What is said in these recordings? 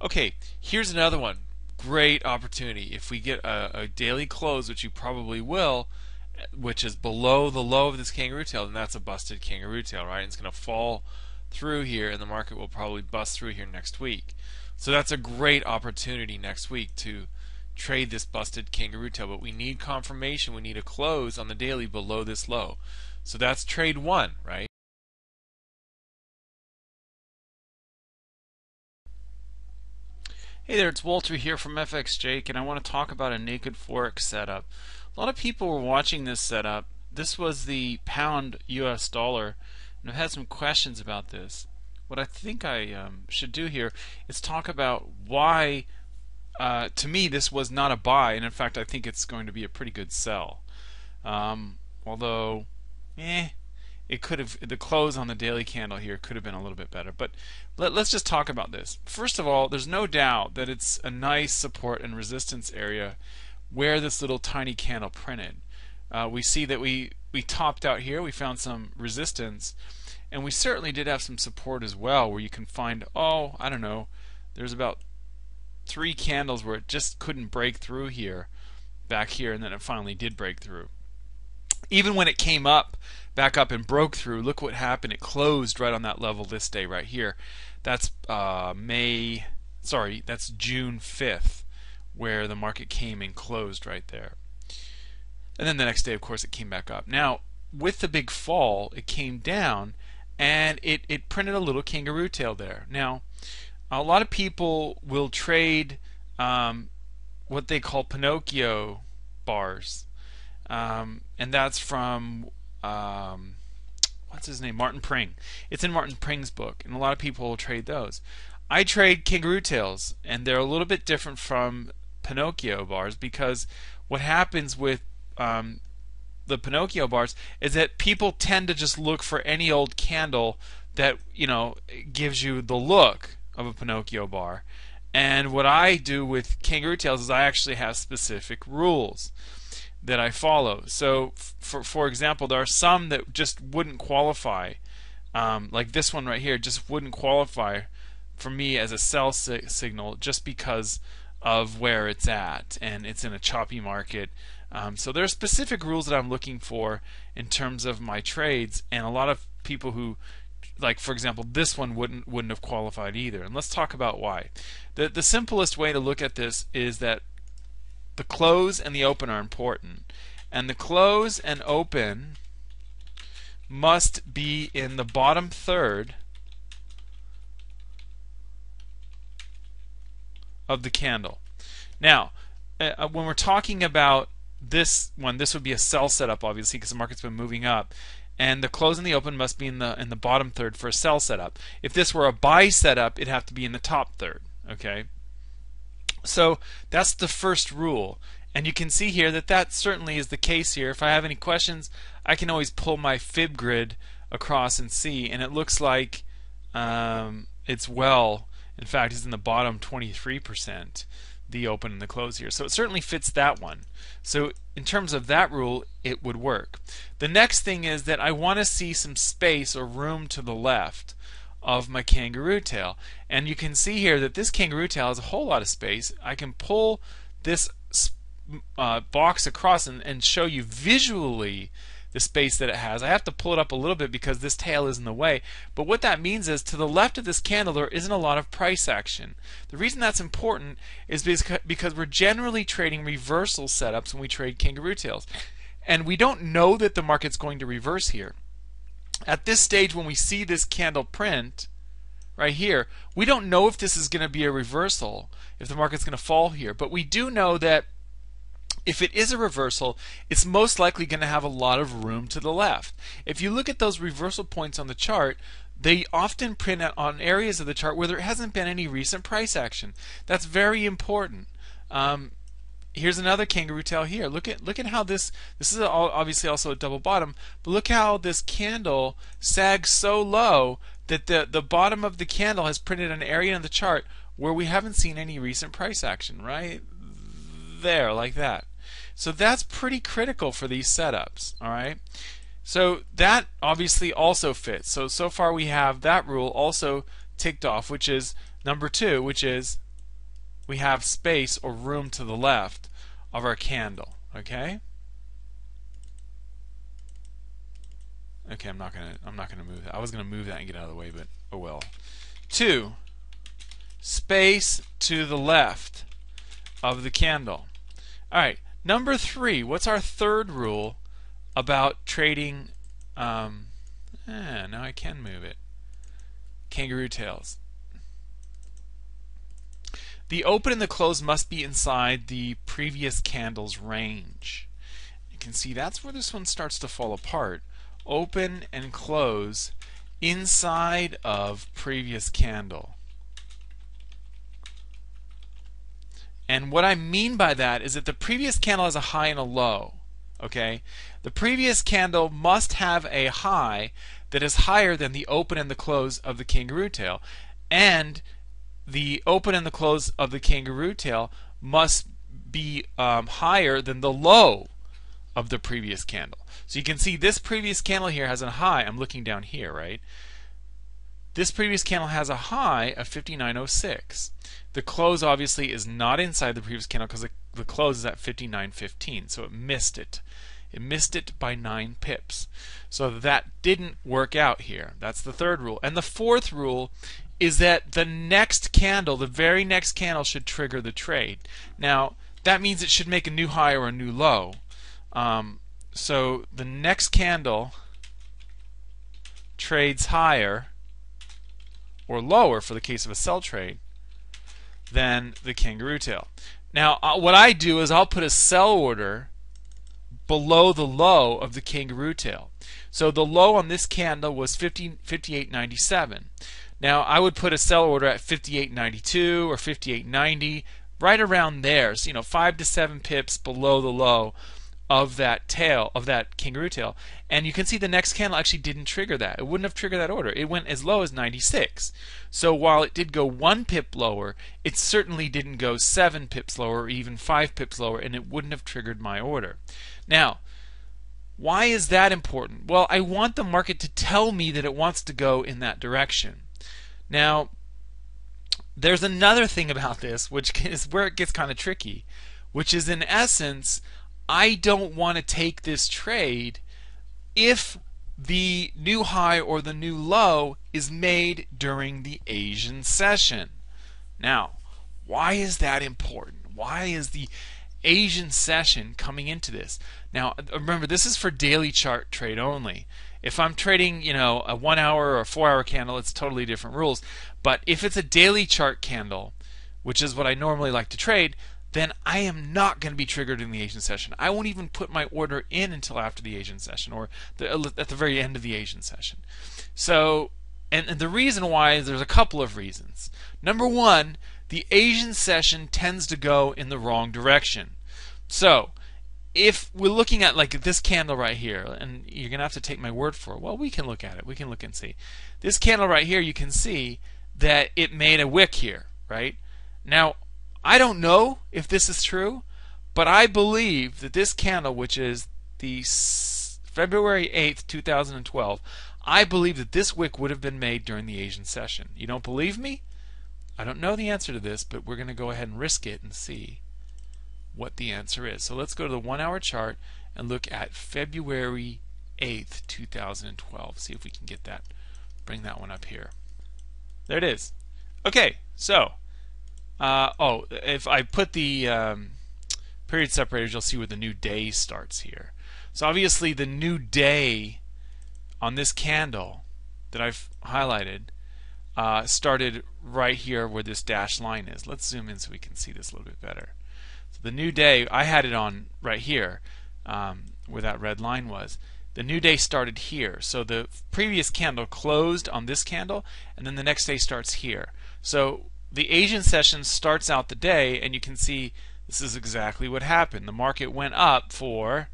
Okay, here's another one. Great opportunity. If we get a, a daily close, which you probably will, eh, which is below the low of this kangaroo tail, then that's a busted kangaroo tail, right? It's going to fall through here, and the market will probably bust through here next week. So that's a great opportunity next week to trade this busted kangaroo tail. But we need confirmation. We need a close on the daily below this low. So that's trade one, right? Hey there, it's Walter here from FX Jake, and I want to talk about a naked forex setup. A lot of people were watching this setup. This was the pound US dollar, and I've had some questions about this. What I think I um, should do here is talk about why, uh, to me, this was not a buy, and in fact, I think it's going to be a pretty good sell. Um, although, eh, it could have the close on the daily candle here could have been a little bit better. But let, us just talk about this. First of all, there's no doubt that it's a nice support and resistance area where this little tiny candle printed. Uh, we see that we we topped out here. We found some resistance, and we certainly did have some support as well, where you can find oh I don't know, there's about three candles where it just couldn't break through here, back here, and then it finally did break through even when it came up back up and broke through look what happened. It closed right on that level this day right here. That's uh, May sorry that's June 5th where the market came and closed right there. And then the next day of course it came back up. Now with the big fall it came down and it, it printed a little kangaroo tail there. Now a lot of people will trade um, what they call Pinocchio bars um, and that's from um, what's his name, Martin Pring. It's in Martin Pring's book, and a lot of people trade those. I trade kangaroo tails, and they're a little bit different from Pinocchio bars because what happens with um, the Pinocchio bars is that people tend to just look for any old candle that you know gives you the look of a Pinocchio bar. And what I do with kangaroo tails is I actually have specific rules that I follow. So, for for example, there are some that just wouldn't qualify, um, like this one right here, just wouldn't qualify for me as a sell si- signal just because of where it's at, and it's in a choppy market. Um, so there are specific rules that I'm looking for in terms of my trades, and a lot of people who like for example this one wouldn't wouldn't have qualified either and let's talk about why the the simplest way to look at this is that the close and the open are important. And the close and open must be in the bottom third of the candle. Now, uh, uh when we're talking about this one, this would be a sell setup, obviously, because the market's been moving up. And the close and the open must be in the in the bottom third for a sell setup. If this were a buy setup, it'd have to be in the top third. Okay. So that's the first rule. And you can see here that that certainly is the case here. If I have any questions, I can always pull my fib grid across and see. And it looks like um, it's well, in fact, it's in the bottom 23%, the open and the close here. So it certainly fits that one. So in terms of that rule, it would work. The next thing is that I want to see some space or room to the left of my kangaroo tail. And you can see here that this kangaroo tail has a whole lot of space. I can pull this uh, box across and, and show you visually the space that it has. I have to pull it up a little bit because this tail is in the way. But what that means is to the left of this candle there isn't a lot of price action. The reason that's important is because we're generally trading reversal setups when we trade kangaroo tails. And we don't know that the market's going to reverse here at this stage when we see this candle print right here, we don't know if this is going to be a reversal, if the market's going to fall here, but we do know that if it is a reversal, it's most likely going to have a lot of room to the left. If you look at those reversal points on the chart, they often print on areas of the chart where there hasn't been any recent price action. That's very important. Um, here's another kangaroo tail here. Look at look at how this this is obviously also a double bottom, but look how this candle sags so low that the the bottom of the candle has printed an area in the chart where we haven't seen any recent price action, right? There, like that. So that's pretty critical for these setups, all right? So that obviously also fits. So so far we have that rule also ticked off, which is number 2, which is we have space or room to the left of our candle. Okay? Okay, I'm not gonna I'm not gonna move that. I was gonna move that and get out of the way, but oh well. Two, space to the left of the candle. All right, number three. What's our third rule about trading? Um, eh, now I can move it. Kangaroo tails. The open and the close must be inside the previous candle's range. You can see that's where this one starts to fall apart. Open and close inside of previous candle. And what I mean by that is that the previous candle has a high and a low. Okay? The previous candle must have a high that is higher than the open and the close of the kangaroo tail. And the open and the close of the kangaroo tail must be um, higher than the low of the previous candle. So you can see this previous candle here has a high. I'm looking down here, right? This previous candle has a high of 59.06. The close obviously is not inside the previous candle because the, the close is at 59.15, so it missed it. It missed it by 9 pips. So that didn't work out here. That's the third rule. And the fourth rule is that the next candle, the very next candle, should trigger the trade. Now, that means it should make a new high or a new low. Um, so the next candle trades higher or lower for the case of a sell trade than the kangaroo tail. Now, uh, what I do is I'll put a sell order below the low of the kangaroo tail. So the low on this candle was 50, 58.97. Now I would put a sell order at 58.92 or 58.90, right around there. So you know, five to seven pips below the low of that tail of that kangaroo tail. And you can see the next candle actually didn't trigger that. It wouldn't have triggered that order. It went as low as 96 so while it did go one pip lower it certainly didn't go seven pips lower or even five pips lower and it wouldn't have triggered my order. Now why is that important? Well i want the market to tell me that it wants to go in that direction now there's another thing about this which is where it gets kind of tricky which is in essence I don't want to take this trade if the new high or the new low is made during the Asian session. Now, why is that important? Why is the Asian session coming into this? Now, remember, this is for daily chart trade only. If I'm trading, you know, a one hour or a four hour candle, it's totally different rules. But if it's a daily chart candle, which is what I normally like to trade, then I am not going to be triggered in the Asian session. I won't even put my order in until after the Asian session or the, uh, at the very end of the Asian session. So, and, and the reason why is there's a couple of reasons. Number one, the Asian session tends to go in the wrong direction. So, if we're looking at like this candle right here, and you're going to have to take my word for it, well, we can look at it. We can look and see. This candle right here, you can see that it made a wick here, right? Now, I don't know if this is true, but I believe that this candle, which is the February 8th, 2012, I believe that this wick would have been made during the Asian session. You don't believe me? I don't know the answer to this, but we're going to go ahead and risk it and see what the answer is. So let's go to the one hour chart and look at February 8th, 2012. See if we can get that, bring that one up here. There it is. Okay, so uh, oh, if I put the um, period separators, you'll see where the new day starts here. So obviously the new day on this candle that I've highlighted uh, started right here where this dashed line is. Let's zoom in so we can see this a little bit better. The new day, I had it on right here um, where that red line was. The new day started here. So the previous candle closed on this candle, and then the next day starts here. So the Asian session starts out the day, and you can see this is exactly what happened. The market went up for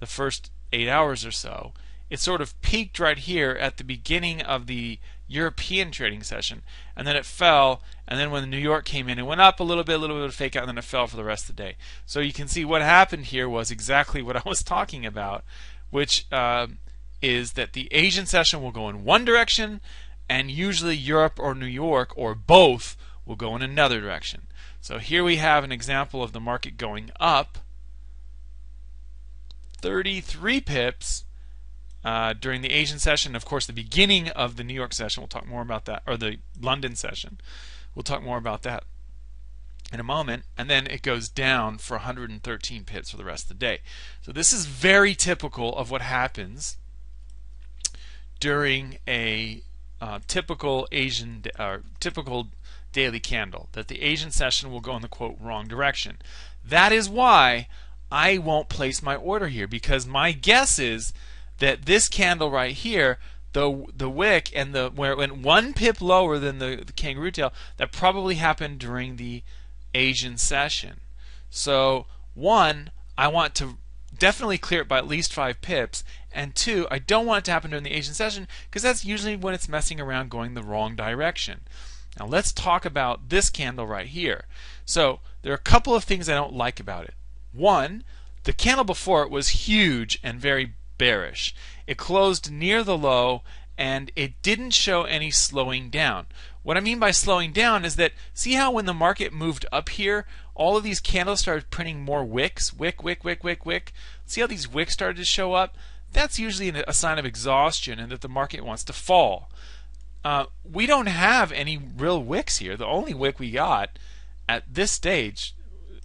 the first eight hours or so. It sort of peaked right here at the beginning of the European trading session, and then it fell. And then when New York came in, it went up a little bit, a little bit of fake out, and then it fell for the rest of the day. So you can see what happened here was exactly what I was talking about, which uh, is that the Asian session will go in one direction, and usually Europe or New York or both will go in another direction. So here we have an example of the market going up 33 pips uh, during the Asian session. Of course, the beginning of the New York session, we'll talk more about that, or the London session. We'll talk more about that in a moment. And then it goes down for 113 pips for the rest of the day. So this is very typical of what happens during a uh, typical Asian or uh, typical daily candle. That the Asian session will go in the quote wrong direction. That is why I won't place my order here because my guess is that this candle right here, the the wick and the where it went one pip lower than the, the kangaroo tail, that probably happened during the Asian session. So one, I want to definitely clear it by at least five pips, and two, I don't want it to happen during the Asian session because that's usually when it's messing around going the wrong direction. Now let's talk about this candle right here. So there are a couple of things I don't like about it. One, the candle before it was huge and very bearish. It closed near the low and it didn't show any slowing down. What I mean by slowing down is that see how when the market moved up here, all of these candles started printing more wicks, wick, wick, wick, wick, wick. See how these wicks started to show up? That's usually a sign of exhaustion and that the market wants to fall. Uh, we don't have any real wicks here. The only wick we got at this stage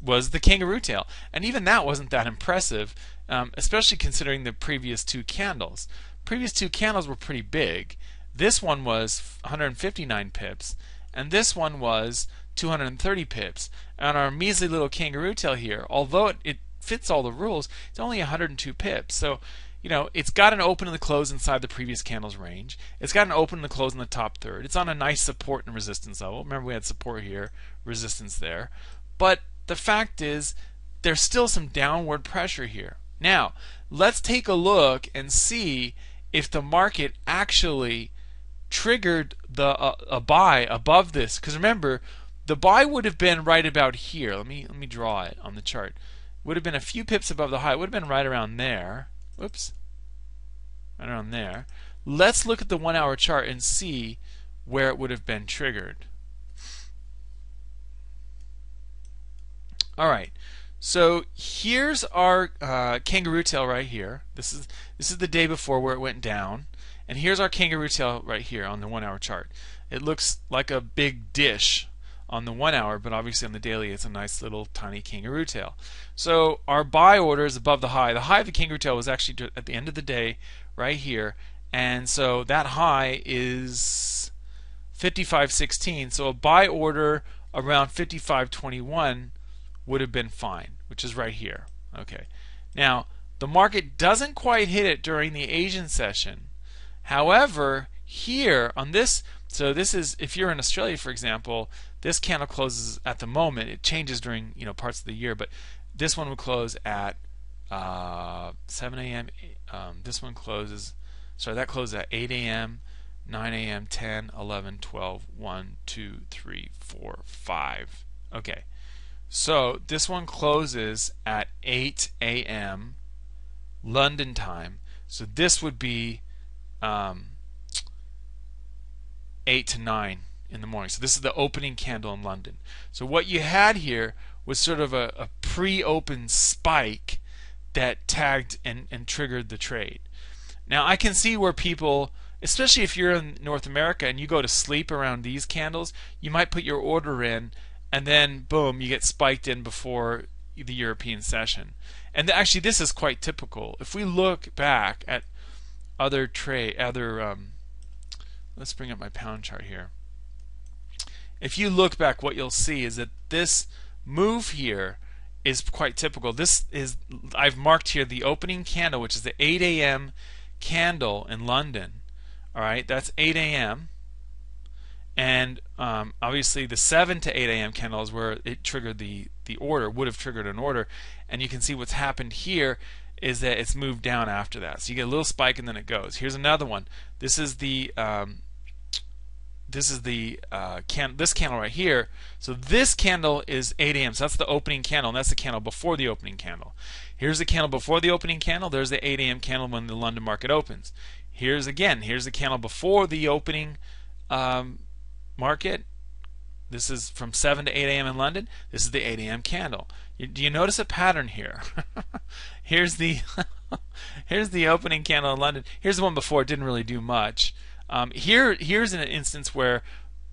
was the kangaroo tail, and even that wasn't that impressive, um, especially considering the previous two candles. Previous two candles were pretty big. This one was 159 pips, and this one was 230 pips. And our measly little kangaroo tail here, although it, it fits all the rules, it's only 102 pips. So, you know, it's got an open and the close inside the previous candle's range. It's got an open and the close in the top third. It's on a nice support and resistance level. Remember, we had support here, resistance there. But the fact is, there's still some downward pressure here. Now, let's take a look and see if the market actually triggered the uh, a buy above this. Because remember, the buy would have been right about here. Let me let me draw it on the chart. Would have been a few pips above the high. It would have been right around there. Whoops. Right around there. Let's look at the one hour chart and see where it would have been triggered. All right. So here's our uh, kangaroo tail right here. This is this is the day before where it went down, and here's our kangaroo tail right here on the one-hour chart. It looks like a big dish on the one hour, but obviously on the daily it's a nice little tiny kangaroo tail. So our buy order is above the high. The high of the kangaroo tail was actually at the end of the day right here, and so that high is 55.16. So a buy order around 55.21 would have been fine, which is right here. Okay. Now, the market doesn't quite hit it during the Asian session. However, here on this, so this is if you're in Australia, for example, this candle closes at the moment. It changes during you know parts of the year, but this one would close at uh, 7 a.m. Um, this one closes, sorry, that closes at 8 a.m., 9 a.m., 10, 11, 12, 1, 2, 3, 4, 5. Okay. So this one closes at 8 a.m. London time. So this would be um, 8 to 9 in the morning. So this is the opening candle in London. So what you had here was sort of a, a pre-open spike that tagged and, and triggered the trade. Now I can see where people, especially if you're in North America and you go to sleep around these candles, you might put your order in and then boom, you get spiked in before the European session. And actually, this is quite typical. If we look back at other trade, other, um, let's bring up my pound chart here. If you look back, what you'll see is that this move here is quite typical. This is I've marked here the opening candle, which is the 8 a.m. candle in London. All right, that's 8 a.m. And um, obviously, the 7 to 8 a.m. candle is where it triggered the, the order, would have triggered an order. And you can see what's happened here is that it's moved down after that. So you get a little spike and then it goes. Here's another one. This is the um, this is the uh, can this candle right here. So this candle is 8 a.m. So that's the opening candle, and that's the candle before the opening candle. Here's the candle before the opening candle. There's the 8 a.m. candle when the London market opens. Here's again. Here's the candle before the opening um, market This is from 7 to 8 a.m. in London. This is the 8 a.m. candle. You, do you notice a pattern here? here's the here's the opening candle in London. Here's the one before. It didn't really do much. Um, here here's an instance where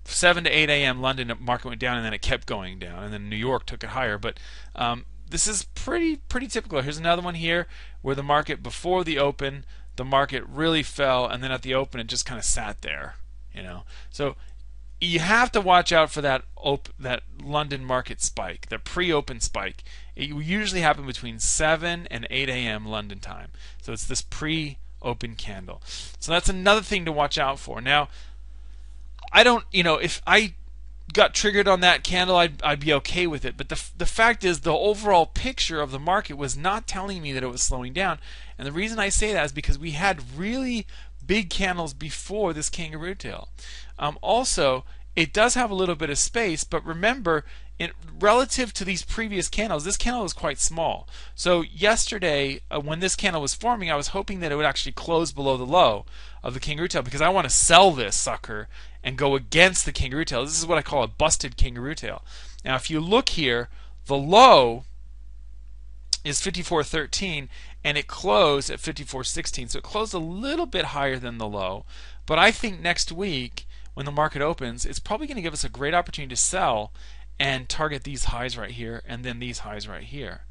7 to 8 a.m. London market went down and then it kept going down, and then New York took it higher. But um, this is pretty pretty typical. Here's another one here where the market before the open, the market really fell, and then at the open it just kind of sat there. You know, so you have to watch out for that op- that London market spike, the pre-open spike. It usually happen between 7 and 8 a.m. London time. So it's this pre-open candle. So that's another thing to watch out for. Now, I don't, you know, if I got triggered on that candle, I'd, I'd be okay with it. But the, the fact is, the overall picture of the market was not telling me that it was slowing down. And the reason I say that is because we had really big candles before this kangaroo tail. Um, also, it does have a little bit of space, but remember, in, relative to these previous candles, this candle is quite small. So yesterday, uh, when this candle was forming, I was hoping that it would actually close below the low of the kangaroo tail because I want to sell this sucker and go against the kangaroo tail. This is what I call a busted kangaroo tail. Now, if you look here, the low is 54.13 and it closed at 54.16. So it closed a little bit higher than the low. But I think next week, when the market opens, it's probably going to give us a great opportunity to sell and target these highs right here and then these highs right here.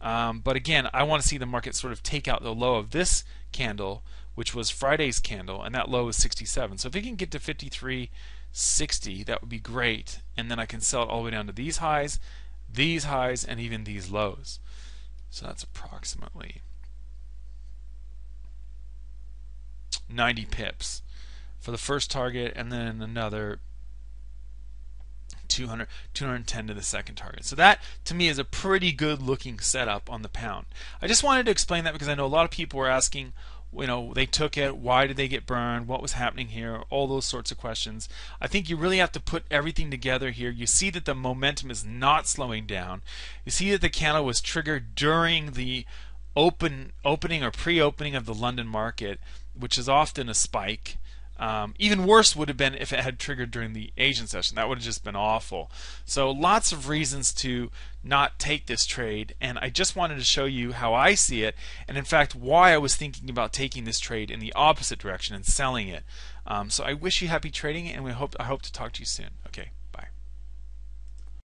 Um, but again, I want to see the market sort of take out the low of this candle, which was Friday's candle, and that low is 67. So if it can get to 53.60, that would be great. And then I can sell it all the way down to these highs, these highs, and even these lows. So that's approximately 90 pips for the first target, and then another 200, 210 to the second target. So that to me is a pretty good looking setup on the pound. I just wanted to explain that because I know a lot of people were asking, you know, they took it, why did they get burned, what was happening here, all those sorts of questions. I think you really have to put everything together here. You see that the momentum is not slowing down. You see that the candle was triggered during the open opening or pre-opening of the London market, which is often a spike. Um, even worse would have been if it had triggered during the Asian session. That would have just been awful. So lots of reasons to not take this trade, and I just wanted to show you how I see it, and in fact why I was thinking about taking this trade in the opposite direction and selling it. Um, so I wish you happy trading, and we hope I hope to talk to you soon. Okay.